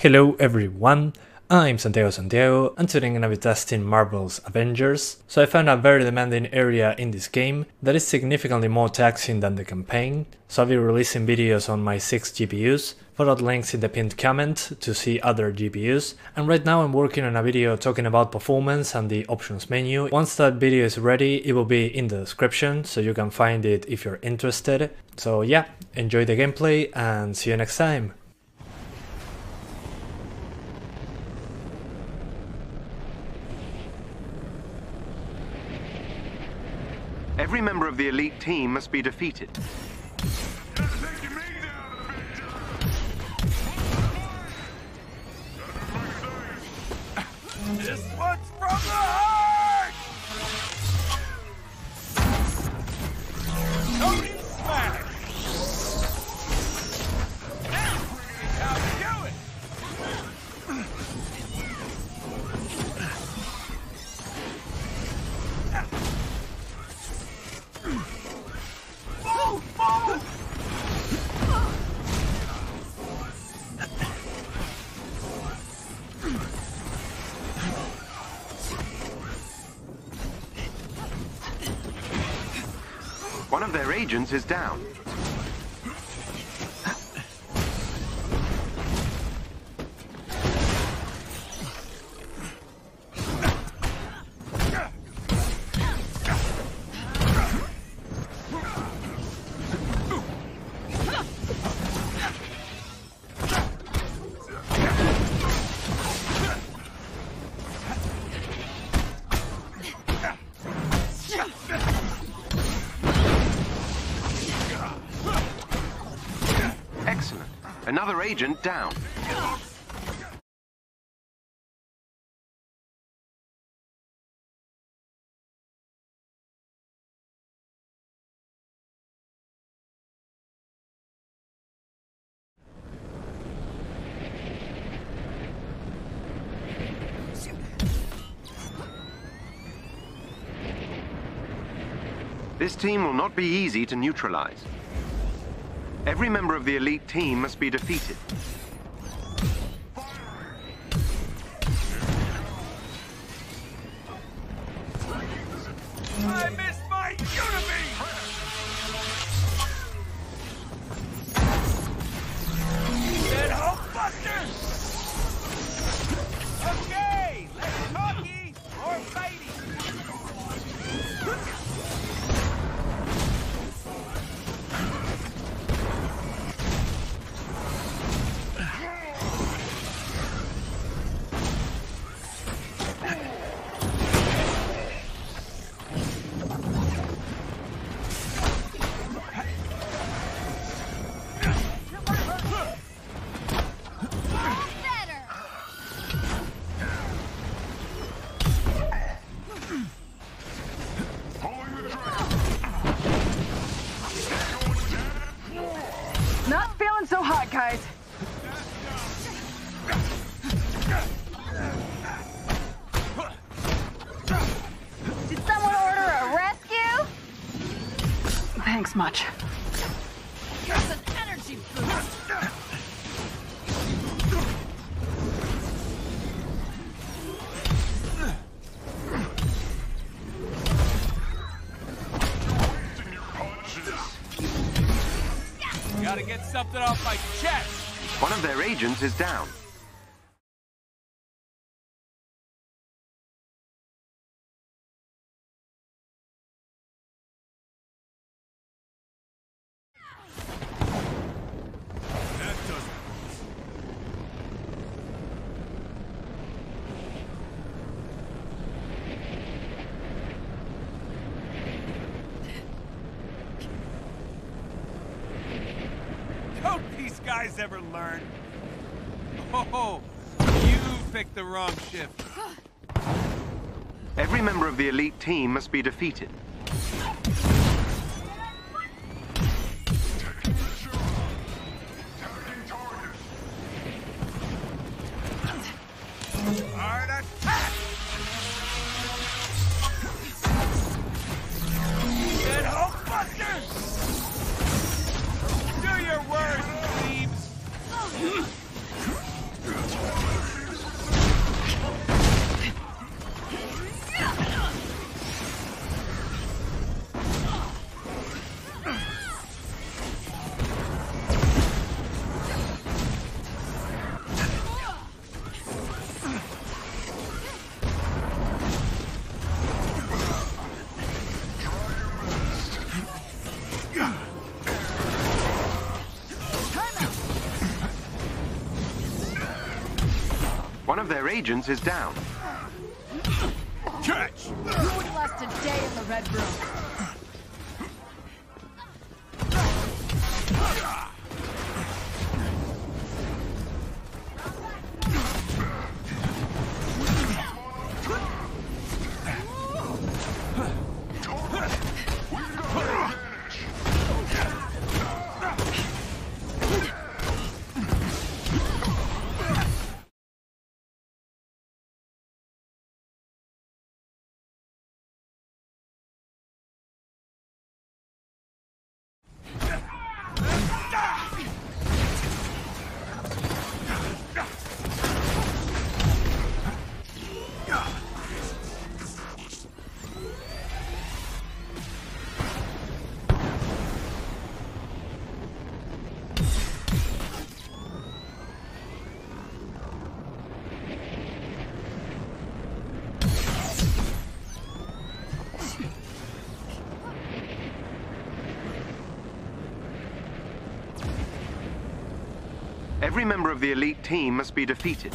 Hello everyone, I'm Santiago Santiago and today I'm gonna be testing Marvel's Avengers. So I found a very demanding area in this game that is significantly more taxing than the campaign, so I'll be releasing videos on my 6 GPUs, follow the links in the pinned comment to see other GPUs, and right now I'm working on a video talking about performance and the options menu. Once that video is ready, it will be in the description, so you can find it if you're interested. So yeah, enjoy the gameplay and see you next time! Every member the elite team must be defeated. From Agents is down. Another agent down. This team will not be easy to neutralize. Every member of the elite team must be defeated. Not feeling so hot, guys. Did someone order a rescue? Thanks much. Here's an energy boost. Gotta get something off my chest. One of their agents is down. Guys ever learn? Oh, you picked the wrong. Every member of the elite team must be defeated. Of their agents is down. Catch! You wouldn't last a day in the Red Room. Every member of the elite team must be defeated.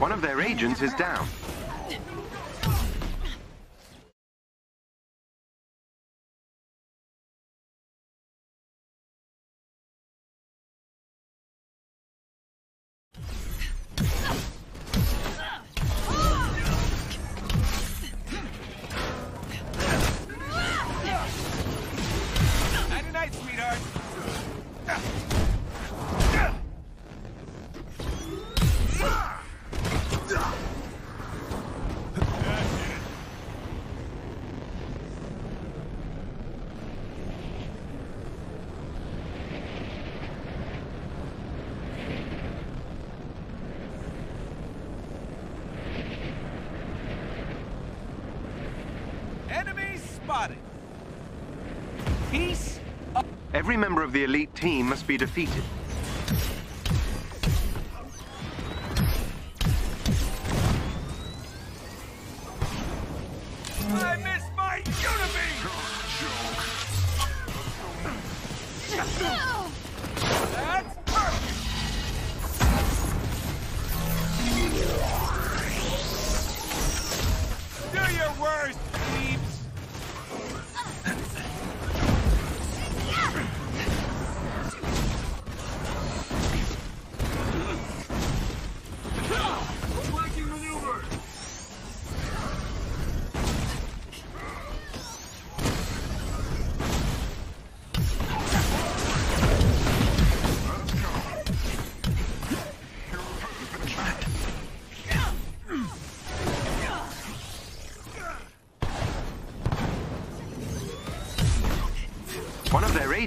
One of their agents is down. Peace Every member of the elite team must be defeated.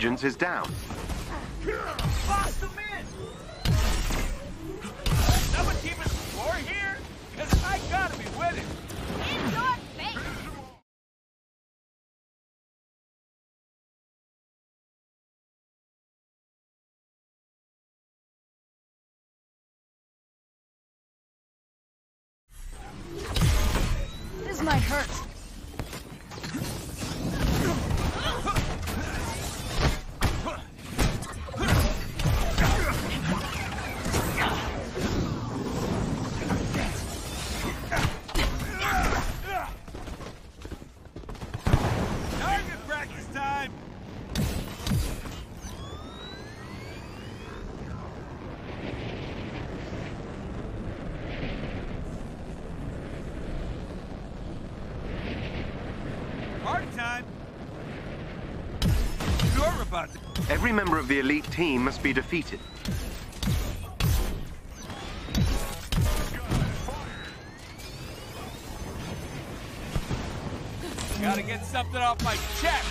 Agents is down. Every member of the elite team must be defeated. Gotta get something off my chest.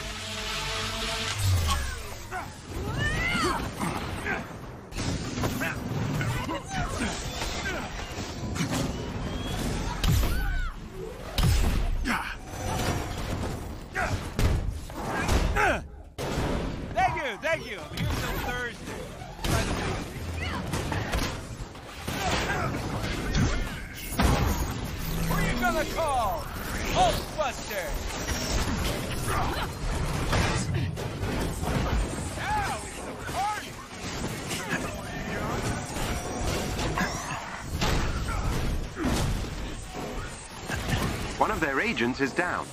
call? Hulkbuster! One of their agents is down.